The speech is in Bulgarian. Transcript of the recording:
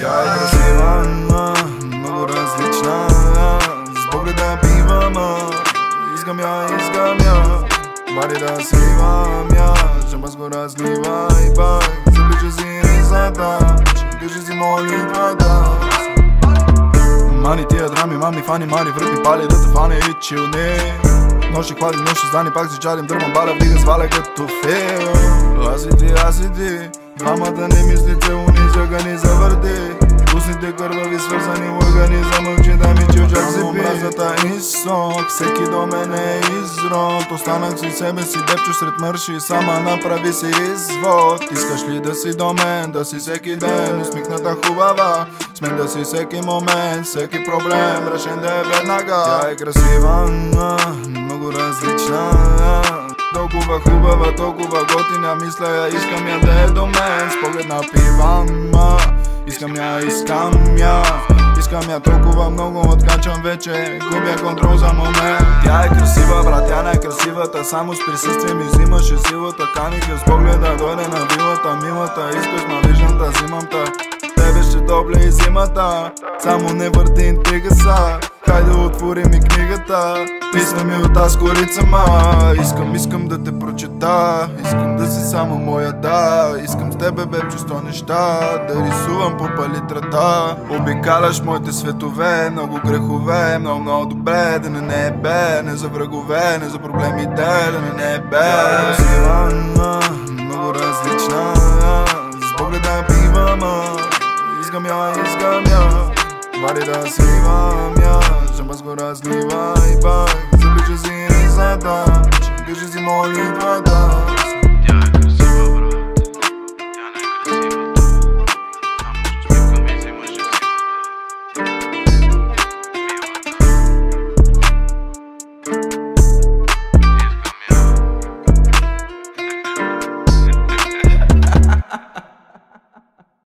Тя е красива, много различна. С погледа бивам, искам я, искам я. Да свивам я, шампас го и пак Заближи си ризата, кажи Мани тия драми, мамни фани, мани врътни пали да те фане и чилни Нощи хвали, нощи здани, пак си чадим, дърмам бара, вдига сваля като фил Аз и ти, аз и ти, двамата не мислите, уни загани завърти Устните кървави свързани лъгани Замълчи да ми чил си омразата и сок Всеки до мен е изрод. Останах си себе си депчо сред мърши Сама направи си извод. Искаш ли да си до мен, да си всеки ден? Усмихната хубава С мен да си всеки момент, всеки проблем Решен да е веднага. Тя е красива, много различна. Толкова хубава, толкова готина Мисля я, искам я да е до мен. С поглед на пивама Искам я, искам я. Искам я толкова много откачам вече Губя контрол за момент. Тя е красива, брат, тя най-красивата Само с присъствие ми взимаше силата. Каних я с погледа, дойде на вилата Милата, искаш на вижната, зимамта Тебе ще добля и зимата Само не върти интрига са. Хайде отвори ми книгата. Писна ми от аз корица ма. Искам, искам да те прочета. Искам да си само моя, да. Искам с тебе бе чувство неща. Да рисувам по палитрата. Обикаляш моите светове. Много грехове, много, много добре. Да не не е бе, не за врагове. Не за проблемите, да не не е бе. Сила, я, искам я Вари да сливам я Шампанско разлива и бай Заблича си ризата Кажи си молитвата